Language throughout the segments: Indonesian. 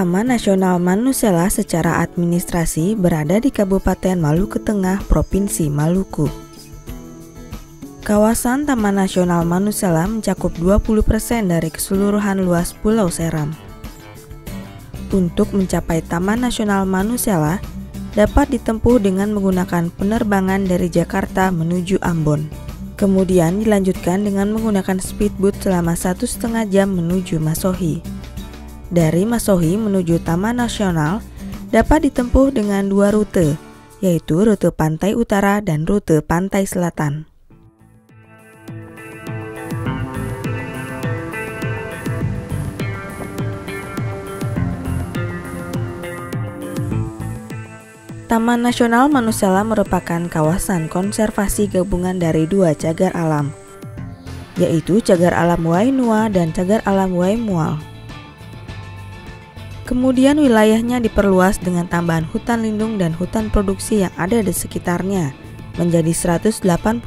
Taman Nasional Manusela secara administrasi berada di Kabupaten Maluku Tengah, Provinsi Maluku. Kawasan Taman Nasional Manusela mencakup 20% dari keseluruhan luas Pulau Seram. Untuk mencapai Taman Nasional Manusela dapat ditempuh dengan menggunakan penerbangan dari Jakarta menuju Ambon. Kemudian dilanjutkan dengan menggunakan speedboat selama satu setengah jam menuju Masohi. Dari Masohi menuju Taman Nasional dapat ditempuh dengan dua rute, yaitu rute pantai utara dan rute pantai selatan. Taman Nasional Manusela merupakan kawasan konservasi gabungan dari dua cagar alam, yaitu cagar alam Wainua dan cagar alam Waimual. Kemudian wilayahnya diperluas dengan tambahan hutan lindung dan hutan produksi yang ada di sekitarnya menjadi 189.000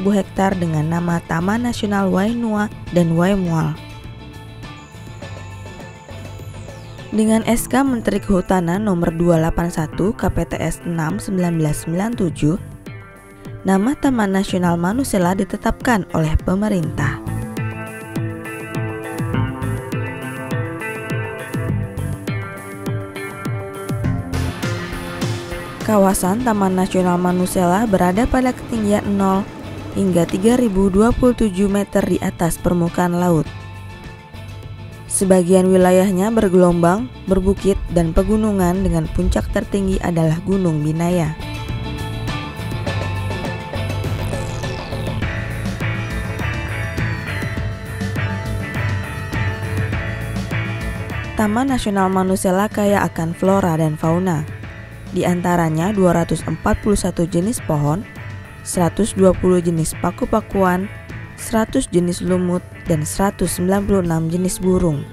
hektar dengan nama Taman Nasional Wainua dan Waimual. Dengan SK Menteri Kehutanan nomor 281 KPTS 6 1997, nama Taman Nasional Manusela ditetapkan oleh pemerintah. Kawasan Taman Nasional Manusela berada pada ketinggian 0 hingga 3027 meter di atas permukaan laut. Sebagian wilayahnya bergelombang, berbukit, dan pegunungan dengan puncak tertinggi adalah Gunung Binaya. Taman Nasional Manusela kaya akan flora dan fauna. Di antaranya 241 jenis pohon, 120 jenis paku-pakuan, 100 jenis lumut, dan 196 jenis burung,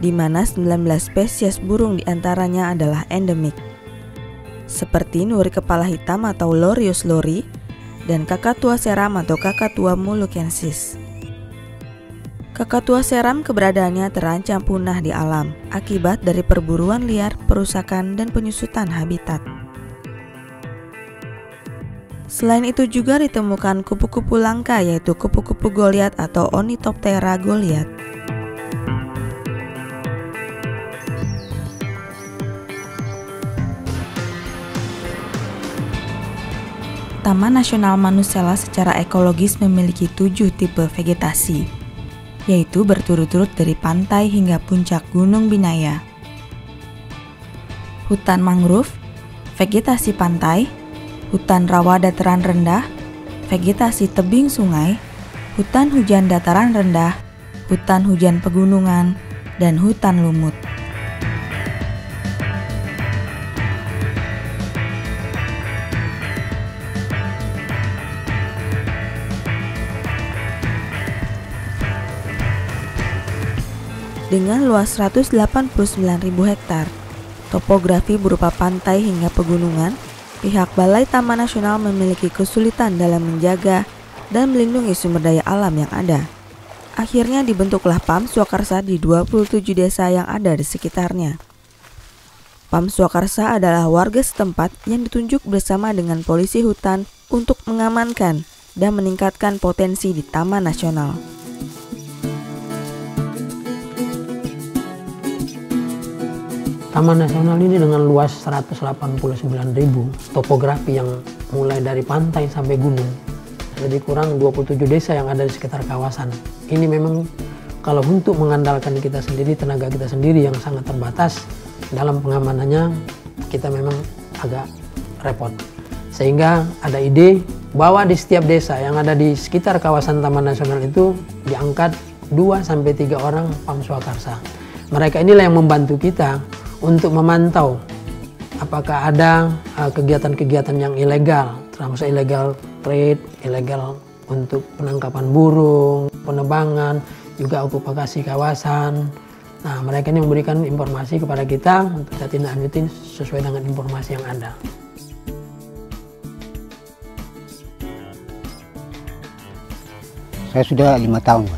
di mana 19 spesies burung di antaranya adalah endemik, seperti nuri kepala hitam atau Lorius lori, dan kakatua seram atau kakatua mulukensis. Kakatua seram keberadaannya terancam punah di alam akibat dari perburuan liar, perusakan, dan penyusutan habitat. Selain itu juga ditemukan kupu-kupu langka yaitu kupu-kupu goliat atau Ornithoptera goliat. Taman Nasional Manusela secara ekologis memiliki tujuh tipe vegetasi, yaitu berturut-turut dari pantai hingga puncak Gunung Binaya. Hutan mangrove, vegetasi pantai, hutan rawa dataran rendah, vegetasi tebing sungai, hutan hujan dataran rendah, hutan hujan pegunungan, dan hutan lumut. Dengan luas 189.000 hektar. Topografi berupa pantai hingga pegunungan, pihak Balai Taman Nasional memiliki kesulitan dalam menjaga dan melindungi sumber daya alam yang ada. Akhirnya dibentuklah PAM Swakarsa di 27 desa yang ada di sekitarnya. PAM Swakarsa adalah warga setempat yang ditunjuk bersama dengan polisi hutan untuk mengamankan dan meningkatkan potensi di Taman Nasional. Taman Nasional ini dengan luas 189.000 topografi yang mulai dari pantai sampai gunung. Lebih kurang 27 desa yang ada di sekitar kawasan. Ini memang kalau untuk mengandalkan kita sendiri, tenaga kita sendiri yang sangat terbatas dalam pengamanannya, kita memang agak repot. Sehingga ada ide bahwa di setiap desa yang ada di sekitar kawasan Taman Nasional itu diangkat 2 sampai 3 orang Pamswakarsa. Mereka inilah yang membantu kita untuk memantau apakah ada uh, kegiatan-kegiatan uh, yang ilegal, termasuk ilegal trade, ilegal untuk penangkapan burung, penebangan, juga okupasi kawasan. Nah, mereka ini memberikan informasi kepada kita untuk kita tindak lanjuti sesuai dengan informasi yang ada. Saya sudah lima tahun,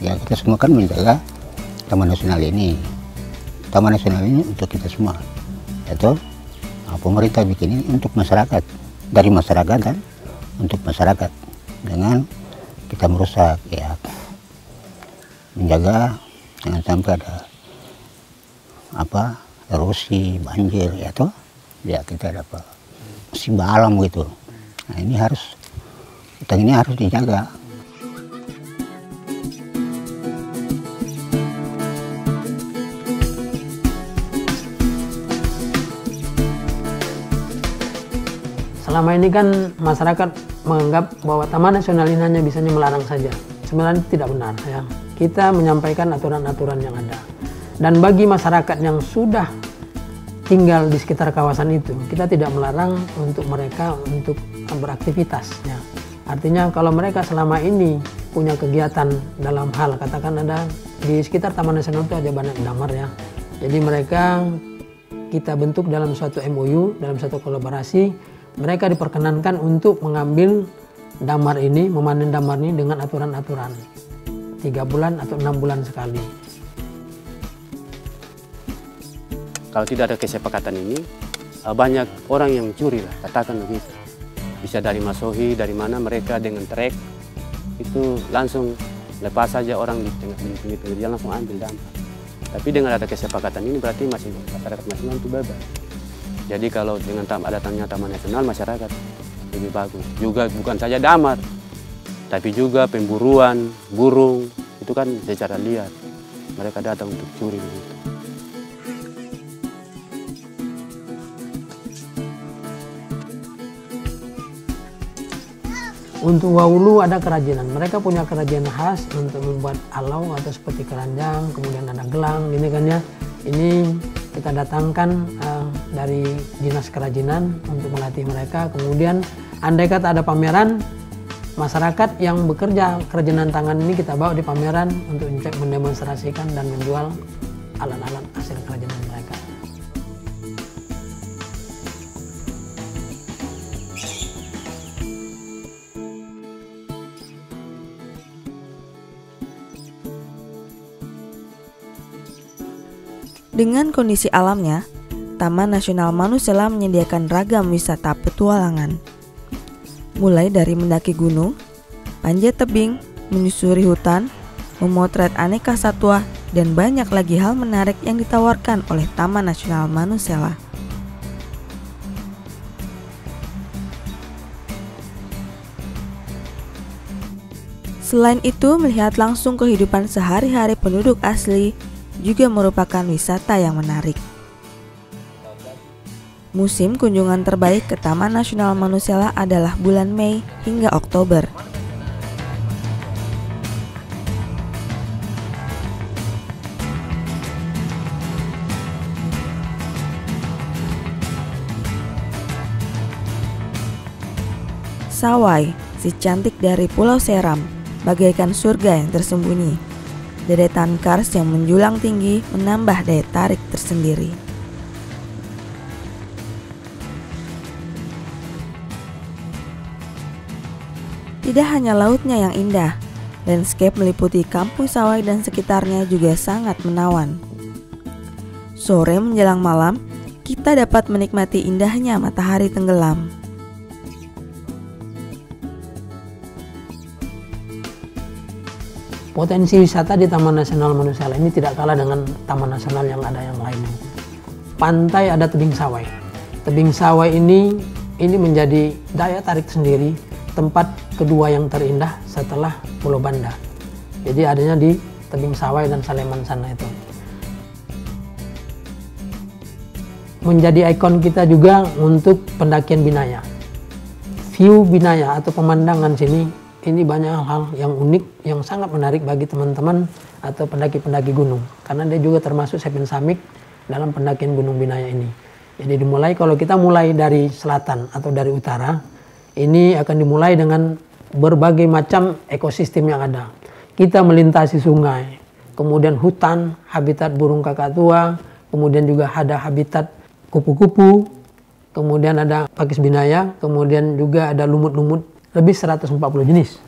ya, kita semua kan menjaga Taman Nasional ini Taman Nasional ini untuk kita semua. Yaitu nah, pemerintah bikin ini untuk masyarakat, dari masyarakat kan, untuk masyarakat. Dengan kita merusak ya menjaga jangan sampai ada apa erosi banjir ya toh ya kita dapat musibah alam gitu. Nah ini harus hutan ini harus dijaga selama ini kan masyarakat menganggap bahwa Taman Nasional ini hanya bisanya melarang saja. Sebenarnya tidak benar ya. Kita menyampaikan aturan-aturan yang ada. Dan bagi masyarakat yang sudah tinggal di sekitar kawasan itu, kita tidak melarang untuk mereka untuk beraktivitas ya. Artinya kalau mereka selama ini punya kegiatan dalam hal katakan ada di sekitar Taman Nasional itu ada banyak damar ya. Jadi mereka kita bentuk dalam suatu MOU, dalam suatu kolaborasi mereka diperkenankan untuk mengambil damar ini, memanen damar ini dengan aturan-aturan. Tiga bulan atau enam bulan sekali. Kalau tidak ada kesepakatan ini, eh, banyak orang yang curi lah, katakan begitu. Bisa dari Masohi, dari mana mereka dengan trek, itu langsung lepas saja orang di tengah pinggir-pinggir jalan langsung ambil damar. Tapi dengan ada kesepakatan ini berarti masih masyarakat masih mampu bebas. Jadi kalau dengan tam datangnya Taman Nasional masyarakat lebih bagus. Juga bukan saja damar, tapi juga pemburuan burung itu kan secara liar. Mereka datang untuk curi begitu. Untuk Wawulu ada kerajinan. Mereka punya kerajinan khas untuk membuat alau atau seperti keranjang, kemudian ada gelang, ini kan ya. Ini kita datangkan dari dinas kerajinan untuk melatih mereka. Kemudian andai kata ada pameran, masyarakat yang bekerja kerajinan tangan ini kita bawa di pameran untuk mendemonstrasikan dan menjual alat-alat hasil kerajinan mereka. Dengan kondisi alamnya, Taman Nasional Manusela menyediakan ragam wisata petualangan. Mulai dari mendaki gunung, panjat tebing, menyusuri hutan, memotret aneka satwa, dan banyak lagi hal menarik yang ditawarkan oleh Taman Nasional Manusela. Selain itu, melihat langsung kehidupan sehari-hari penduduk asli juga merupakan wisata yang menarik. Musim kunjungan terbaik ke Taman Nasional Manusela adalah bulan Mei hingga Oktober. Sawai, si cantik dari Pulau Seram, bagaikan surga yang tersembunyi. Deretan kars yang menjulang tinggi menambah daya tarik tersendiri. Tidak hanya lautnya yang indah, landscape meliputi kampung Sawai dan sekitarnya juga sangat menawan. Sore menjelang malam, kita dapat menikmati indahnya matahari tenggelam. Potensi wisata di Taman Nasional Manusela ini tidak kalah dengan taman nasional yang ada yang lainnya. Pantai ada tebing sawai. Tebing sawai ini ini menjadi daya tarik sendiri tempat kedua yang terindah setelah Pulau Banda. Jadi adanya di tebing sawai dan Saleman sana itu. Menjadi ikon kita juga untuk pendakian Binaya. View Binaya atau pemandangan sini ini banyak hal yang unik yang sangat menarik bagi teman-teman atau pendaki-pendaki gunung karena dia juga termasuk Seven Summit dalam pendakian Gunung Binaya ini. Jadi dimulai kalau kita mulai dari selatan atau dari utara, ini akan dimulai dengan berbagai macam ekosistem yang ada. Kita melintasi sungai, kemudian hutan, habitat burung kakak tua, kemudian juga ada habitat kupu-kupu, kemudian ada pakis binaya, kemudian juga ada lumut-lumut lebih 140 jenis.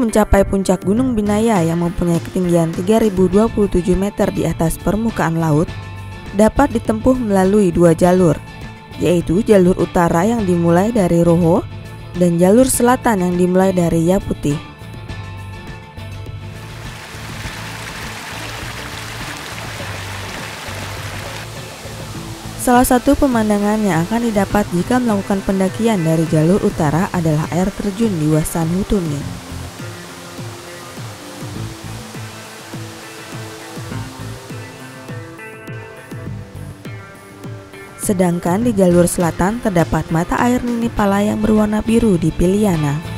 Mencapai puncak Gunung Binaya yang mempunyai ketinggian 3027 meter di atas permukaan laut dapat ditempuh melalui dua jalur, yaitu jalur utara yang dimulai dari Roho dan jalur selatan yang dimulai dari Yaputi. Salah satu pemandangan yang akan didapat jika melakukan pendakian dari jalur utara adalah air terjun di Wasan Hutuni. Sedangkan di jalur selatan terdapat mata air Nini Pala yang berwarna biru di Piliana.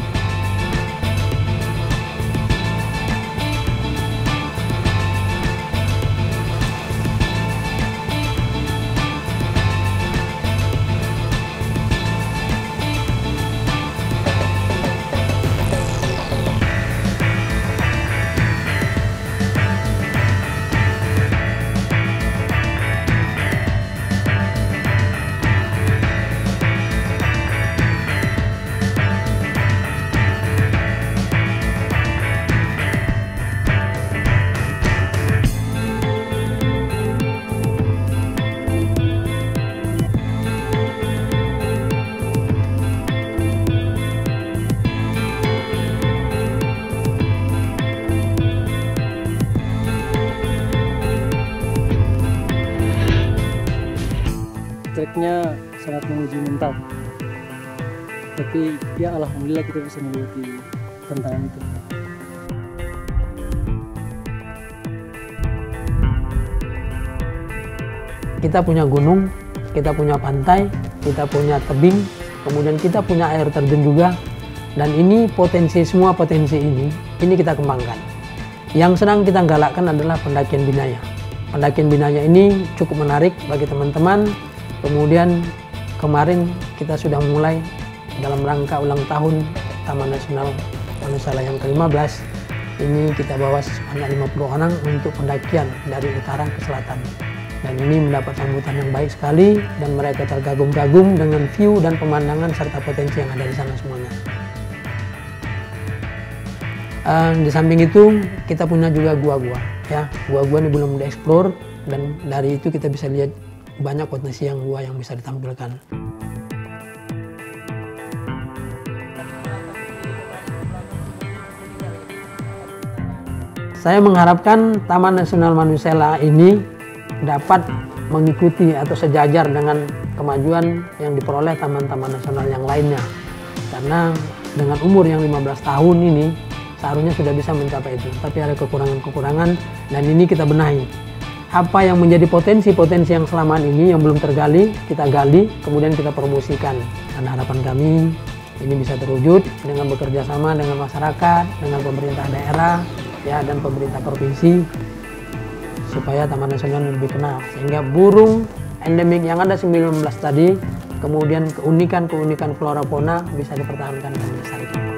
Tapi ya alhamdulillah kita bisa melewati tantangan itu. Kita punya gunung kita punya pantai kita punya tebing kemudian kita punya air terjun juga. Dan ini potensi semua potensi ini ini kita kembangkan. Yang sedang kita galakkan adalah pendakian binaya. Pendakian binaya ini cukup menarik bagi teman-teman. Kemudian kemarin kita sudah mulai dalam rangka ulang tahun Taman Nasional Manusala yang ke-15 ini kita bawa sebanyak 50 orang untuk pendakian dari utara ke selatan dan ini mendapat sambutan yang baik sekali dan mereka tergagum-gagum dengan view dan pemandangan serta potensi yang ada di sana semuanya. Uh, di samping itu kita punya juga gua-gua ya gua-gua ini belum dieksplor dan dari itu kita bisa lihat banyak potensi yang gua yang bisa ditampilkan. Saya mengharapkan Taman Nasional Manusela ini dapat mengikuti atau sejajar dengan kemajuan yang diperoleh taman-taman nasional yang lainnya. Karena dengan umur yang 15 tahun ini seharusnya sudah bisa mencapai itu. Tapi ada kekurangan-kekurangan dan ini kita benahi apa yang menjadi potensi-potensi yang selama ini yang belum tergali, kita gali, kemudian kita promosikan. Dan harapan kami ini bisa terwujud dengan bekerja sama dengan masyarakat, dengan pemerintah daerah, ya dan pemerintah provinsi supaya Taman Nasional lebih kenal sehingga burung endemik yang ada 19 tadi kemudian keunikan-keunikan flora fauna bisa dipertahankan dan dilestarikan.